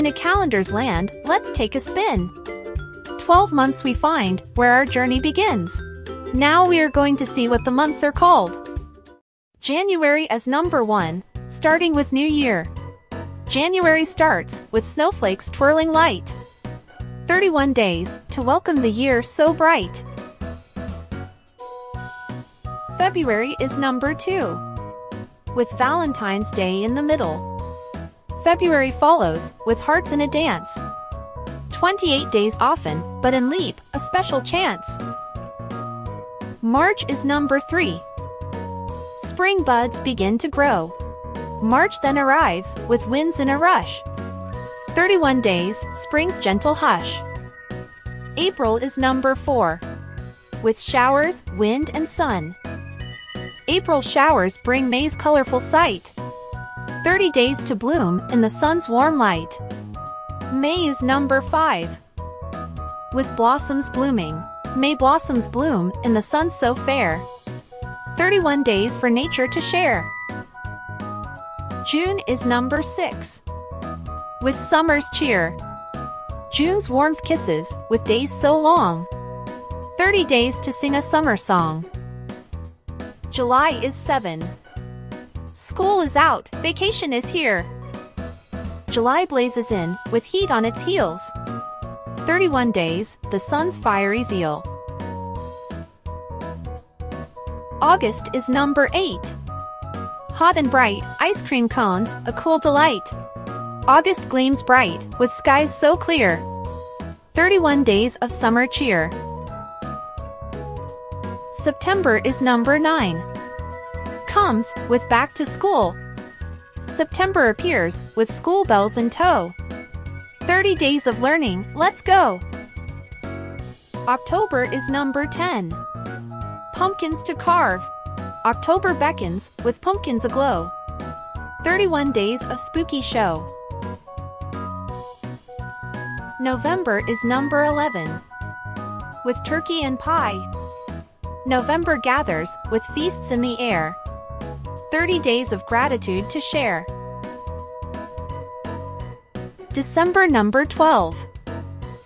In a calendar's land, let's take a spin. 12 months we find where our journey begins. Now we are going to see what the months are called. January as number 1, starting with New Year. January starts with snowflakes twirling light. 31 days to welcome the year so bright. February is number 2, with Valentine's Day in the middle. February follows with hearts in a dance. 28 days often, but in leap, a special chance. March is number 3. Spring buds begin to grow. March then arrives with winds in a rush. 31 days, spring's gentle hush. April is number 4. With showers, wind and sun. April showers bring May's colorful sight. 30 days to bloom in the sun's warm light. May is number 5. With blossoms blooming. May blossoms bloom in the sun so fair. 31 days for nature to share. June is number 6. With summer's cheer. June's warmth kisses with days so long. 30 days to sing a summer song. July is 7. School is out, vacation is here. July blazes in, with heat on its heels. 31 days, the sun's fiery zeal. August is number 8. Hot and bright, ice cream cones, a cool delight. August gleams bright, with skies so clear. 31 days of summer cheer. September is number 9. Comes, with back to school, September appears, with school bells in tow. 30 days of learning, let's go! October is number 10. Pumpkins to carve. October beckons, with pumpkins aglow. 31 days of spooky show. November is number 11. With turkey and pie. November gathers, with feasts in the air. 30 days of gratitude to share. December number 12.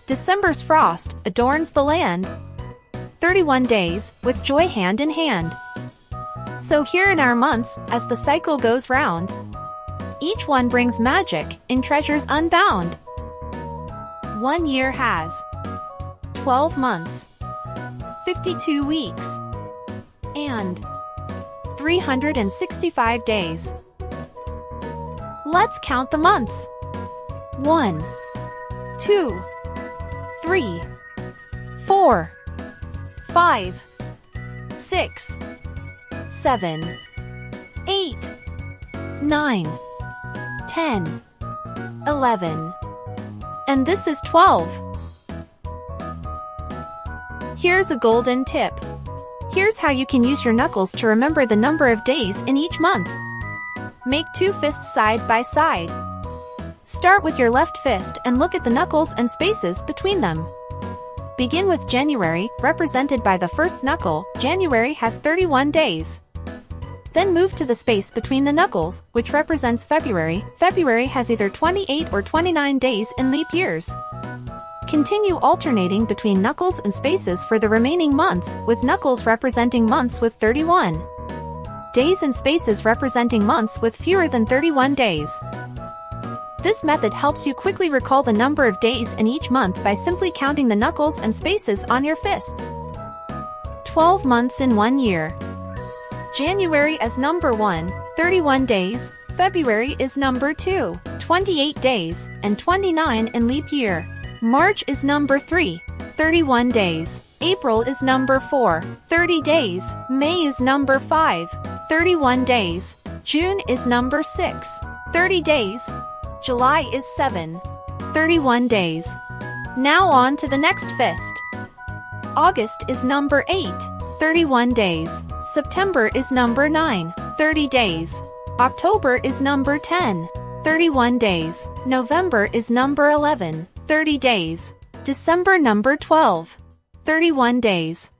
December's frost adorns the land. 31 days, with joy hand in hand. So here in our months, as the cycle goes round, each one brings magic in treasures unbound. One year has 12 months, 52 weeks, and 365 days. Let's count the months. 1, 2, 3, 4, 5, 6, 7, 8, 9, 10, 11. And this is 12. Here's a golden tip. Here's how you can use your knuckles to remember the number of days in each month. Make two fists side by side. Start with your left fist and look at the knuckles and spaces between them. Begin with January, represented by the first knuckle. January has 31 days. Then move to the space between the knuckles, which represents February. February has either 28 or 29 days in leap years. Continue alternating between knuckles and spaces for the remaining months, with knuckles representing months with 31. Days and spaces representing months with fewer than 31 days. This method helps you quickly recall the number of days in each month by simply counting the knuckles and spaces on your fists. 12 months in one year. January as number 1, 31 days, February is number 2, 28 days, and 29 in leap year. March is number 3, 31 days. April is number 4, 30 days. May is number 5, 31 days. June is number 6, 30 days. July is 7, 31 days. Now on to the next fist. August is number 8, 31 days. September is number 9, 30 days. October is number 10, 31 days. November is number 11, 30 days. December number 12. 31 days.